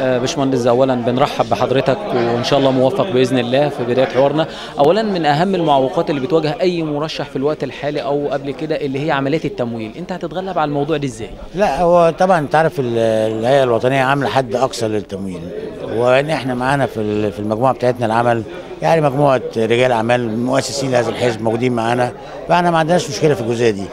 آه، باشمهندس اولا بنرحب بحضرتك وإن شاء الله موفق بإذن الله في بداية حوارنا. اولا من أهم المعوقات اللي بتواجه أي مرشح في الوقت الحالي أو قبل كده اللي هي عمليه التمويل أنت هتتغلب على الموضوع ده إزاي؟ لا هو طبعا أنت عارف ال- الهيئة الوطنية عاملة حد أقصى للتمويل. وإن إحنا معانا في في المجموعة بتاعتنا العمل يعني مجموعة رجال أعمال مؤسسين لهذا الحزب موجودين معانا. فاحنا ما عندناش مشكلة في الجزئية دي.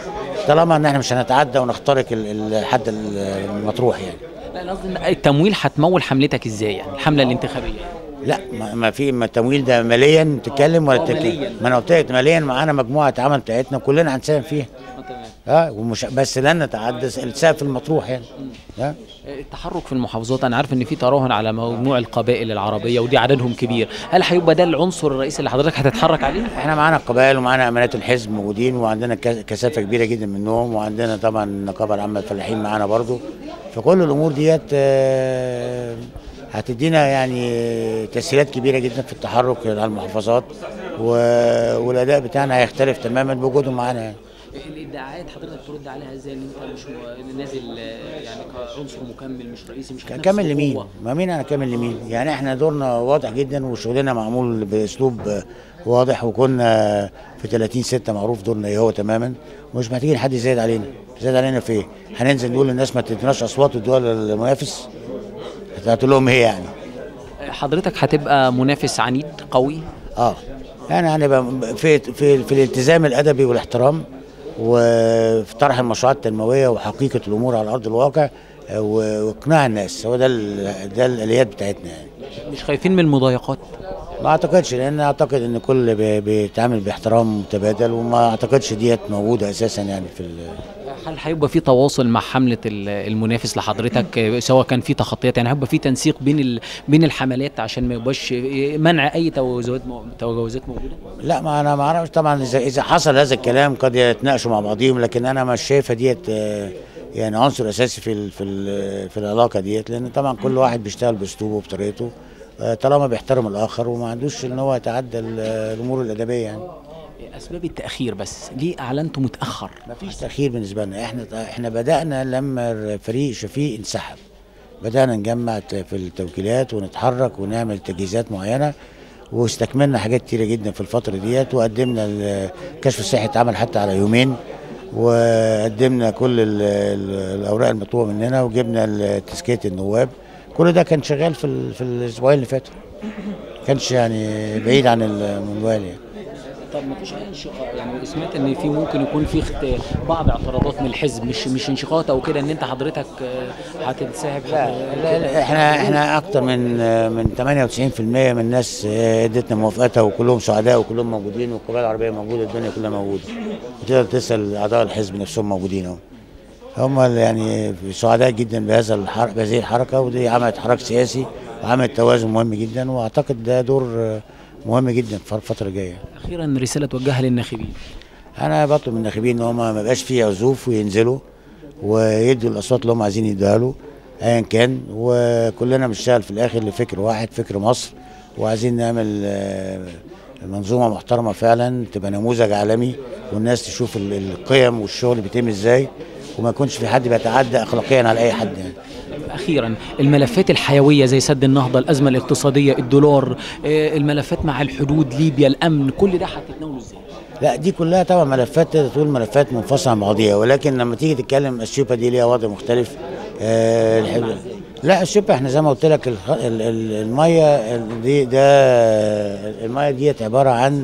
طالما إن إحنا مش هنتعدى ونخترق ال- الحد المطروح يعني. لا قصدي التمويل هتمول حملتك إزاي يعني؟ الحملة الانتخابية. لا ما, في ما التمويل ده ماليا بتتكلم ولا آه، مالياً. ما أنا قلت لك ماليا معانا مجموعة عمل بتاعتنا كلنا هنساهم فيها. آه ومش بس لن نتعدى السقف المطروح يعني. آه. التحرك في المحافظات أنا عارف إن في تراهن على مجموع القبائل العربية ودي عددهم كبير. هل هيبقى ده العنصر الرئيسي اللي حضرتك هتتحرك عليه؟ إحنا معانا القبائل ومعانا أمانات الحزب موجودين وعندنا كثافة كبيرة جدا منهم وعندنا طبعا النقابة العامة الفلاحين معانا برضو. فكل الأمور ديت آه، هتدينا يعني تسهيلات كبيرة جدا في التحرك على المحافظات والأداء بتاعنا هيختلف تماما بوجودهم معانا يعني الإدعاءات حضرتك ترد عليها إزاي إن أنت مش نازل يعني كعنصر مكمل مش رئيسي مش كامل لمين؟ ما مين أنا كامل لمين؟ يعني إحنا دورنا واضح جدا وشغلنا معمول بأسلوب واضح وكنا في 30 6 معروف دورنا إيه هو تماما ومش محتاجين حد يزايد علينا يزايد علينا في إيه؟ هننزل نقول للناس ما تديناش أصوات وادوها للمنافس. هتقول لهم إيه يعني؟ حضرتك هتبقى منافس عنيد قوي؟ آه. يعني هنبقى في في في الالتزام الأدبي والإحترام وفي طرح المشروعات التنموية وحقيقة الأمور على أرض الواقع وإقناع الناس. هو ده ده الآليات بتاعتنا يعني. مش خايفين من المضايقات؟ ما أعتقدش لأن أعتقد إن كل بي- بيتعامل بإحترام متبادل وما أعتقدش ديت موجودة أساسا يعني في هل هيبقى في تواصل مع حملة ال- المنافس لحضرتك سواء كان في تخطيات؟ يعني هيبقى في تنسيق بين. بين الحملات عشان ما يبقاش منع أي تجاوزات تجاوزات موجودة؟ لا ما أنا ما أعرفش. طبعا اذا إذا حصل هذا الكلام قد يتناقشوا مع بعضهم لكن أنا مش شايفها ديت آه، يعني عنصر أساسي في ال في ال في العلاقة ديت لأن طبعا كل واحد بيشتغل بأسلوبه وبطريقته آه، طالما بيحترم الآخر وما عندوش إن هو يتعدى ال- الأمور الأدبية يعني. أسباب التأخير بس. ليه أعلنتوا متأخر؟ ما فيش تأخير بالنسبة لنا. إحنا إحنا بدأنا لما فريق شفيق انسحب. بدأنا نجمع في التوكيلات ونتحرك ونعمل تجهيزات معينة واستكملنا حاجات كتيرة جدا في الفترة ديت وقدمنا ال- كشف الصحي اتعمل حتى على يومين وقدمنا كل ال- ال- الأوراق المطلوبة مننا وجبنا تزكية النواب. كل ده كان شغال في في الأسبوعين اللي فاتوا. كانش يعني بعيد عن المنوال يعني طب ما فيش أي انشقاق. يعني سمعت إن في ممكن يكون في. بعض اعتراضات من الحزب مش مش انشقاقات أو كده إن أنت حضرتك آه، هتنسحب؟ لا, لا, لا إحنا إحنا أكتر من من 98% من الناس آه، إدتنا موافقتها وكلهم سعداء وكلهم موجودين والقبائل العربية موجودة الدنيا كلها موجودة. وتقدر تسأل أعضاء الحزب نفسهم موجودين أهو. هم يعني سعداء جدا بهذا الحركه بهذه الحركة ودي عملت حراك سياسي وعملت توازن مهم جدا وأعتقد ده دور مهم جدا في الفترة الجاية. أخيرا رسالة توجهها للناخبين. أنا بطلب من الناخبين إن هم ما يبقاش فيه عزوف وينزلوا ويدوا الأصوات اللي هم عايزين يدوها له ايا كان. وكلنا بنشتغل في الآخر لفكر واحد فكر مصر. وعايزين نعمل آه، منظومة محترمة فعلا تبقى نموذج عالمي والناس تشوف ال- القيم والشغل بيتم إزاي وما يكونش في حد بيتعدى اخلاقيا على أي حد يعني. أخيرا الملفات الحيوية زي سد النهضة الأزمة الاقتصادية الدولار آه، الملفات مع الحدود ليبيا الأمن كل ده هتتناولوا إزاي لا دي كلها طبعا ملفات تقول ملفات منفصلة عن بعضيها ولكن لما تيجي تتكلم اثيوبيا دي ليها وضع مختلف. آه لا اثيوبيا إحنا زي ما قلت لك المية ال- دي ده المية ديت عبارة عن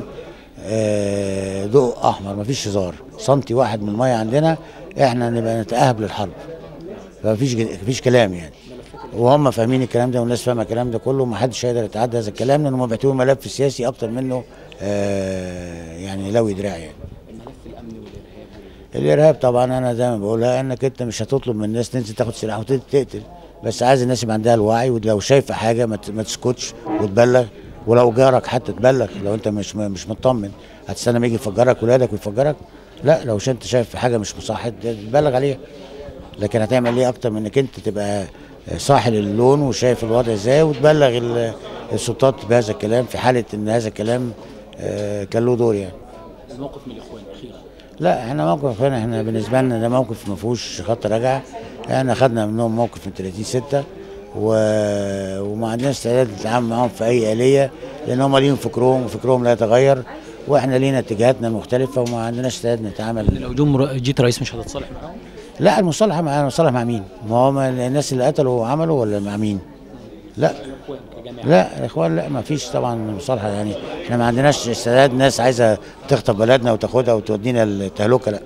آه ضوء أحمر مفيش هزار. سنتي واحد من المية عندنا إحنا نبقى نتأهب للحرب. فمفيش مفيش كلام يعني. وهم فاهمين الكلام ده والناس فاهمة الكلام ده كله ومحدش هيقدر يتعدى هذا الكلام لأنه هم بيعتبروه ملف سياسي أكتر منه آه يعني لوي دراع يعني. الإرهاب طبعا أنا زي ما بقولها إنك أنت مش هتطلب من الناس تنزل تاخد سلاح وتقتل بس عايز الناس يبقى عندها الوعي ولو شايفة حاجة ما تسكتش وتبلغ ولو جارك حتى تبلغ لو أنت مش مش مطمن هتستنى ما يجي يفجرك ولادك ويفجرك؟ لا لو أنت شايف حاجة مش مصح تبلغ عليها. لكن هتعمل إيه أكتر من انك انت تبقى صاحي للون وشايف الوضع إزاي وتبلغ ال- السلطات بهذا الكلام في حالة إن هذا الكلام آه، كان له دور يعني. الموقف من الإخوان أخيرا لا إحنا موقف هنا إحنا بالنسبة لنا ده موقف ما فيهوش خط رجعة. إحنا خدنا منهم موقف من 30 6 و... وما عندناش استعداد نتعامل معاهم في أي آلية لأن هم ليهم فكرهم وفكرهم لا يتغير وإحنا لينا اتجاهاتنا المختلفة وما عندناش استعداد نتعامل. لو جم جيت رئيس مش هتتصالح معاهم؟ لا المصالحه مع المصالحه مع مين؟ ما هو الناس اللي قتلوا وعملوا ولا مع مين؟ لا لا الاخوان لا ما فيش طبعا مصالحة يعني إحنا ما عندناش استعداد ناس عايزة تخطف بلدنا وتاخدها وتودينا التهلكه لا